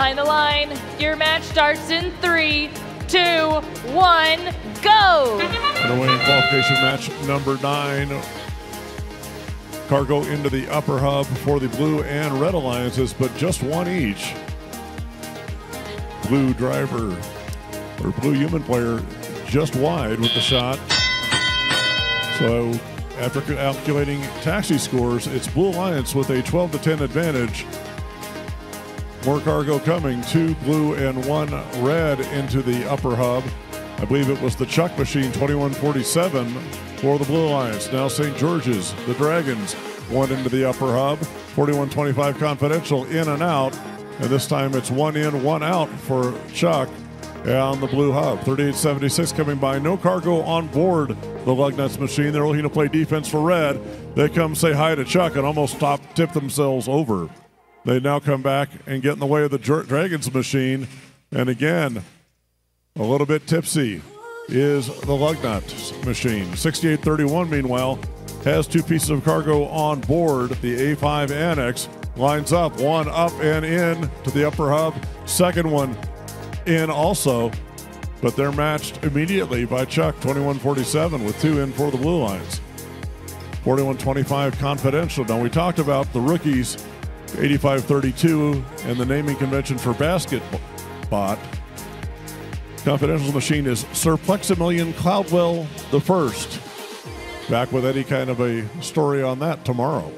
Behind the line, your match starts in three, two, one, go! Away in qualification match number nine. Cargo into the upper hub for the blue and red alliances, but just one each. Blue driver or blue human player just wide with the shot. So after calculating taxi scores, it's Blue Alliance with a 12 to 10 advantage. More cargo coming, two blue and one red into the upper hub. I believe it was the Chuck Machine 2147 for the Blue Alliance. Now St. George's, the Dragons, one into the upper hub. 4125 Confidential in and out. And this time it's one in, one out for Chuck on the blue hub. 3876 coming by. No cargo on board the Lugnuts machine. They're looking to play defense for red. They come say hi to Chuck and almost stop, tip themselves over. They now come back and get in the way of the Dragons machine. And again, a little bit tipsy is the Lugnut machine. 6831, meanwhile, has two pieces of cargo on board. The A5 Annex lines up, one up and in to the upper hub, second one in also, but they're matched immediately by Chuck, 2147, with two in for the Blue Lines. 4125 Confidential. Now, we talked about the rookies, 8532, and the naming convention for Basket Bot. Confidential's machine is Sir Pleximilian Cloudwell the First. Back with any kind of a story on that tomorrow.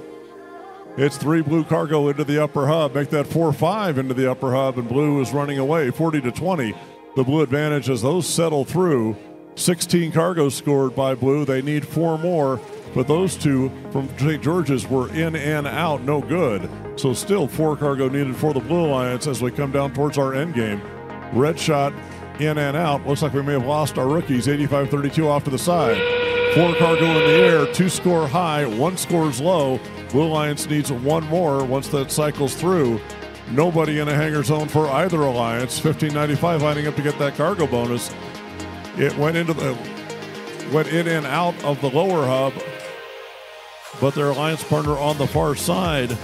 It's three blue cargo into the upper hub. Make that 4 5 into the upper hub, and blue is running away 40 to 20. The blue advantage as those settle through. 16 cargoes scored by blue. They need four more, but those two from St. George's were in and out, no good. So still four cargo needed for the Blue Alliance as we come down towards our end game. Red shot in and out. Looks like we may have lost our rookies. 85 32 off to the side. Four cargo in the air, two score high, one scores low. Blue Alliance needs one more once that cycles through. Nobody in a hangar zone for either alliance. 1595 lining up to get that cargo bonus. It went into the went in and out of the lower hub, but their alliance partner on the far side,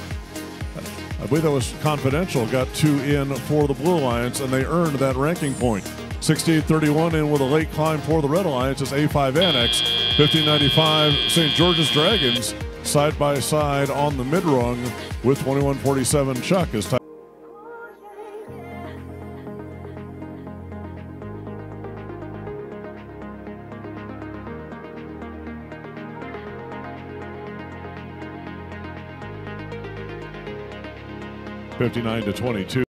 I believe that was confidential, got two in for the Blue Alliance, and they earned that ranking point. 68-31 in with a late climb for the Red Alliance is A5 Annex. 1595 St. George's Dragons side by side on the mid rung with 2147 Chuck is 59 to 22.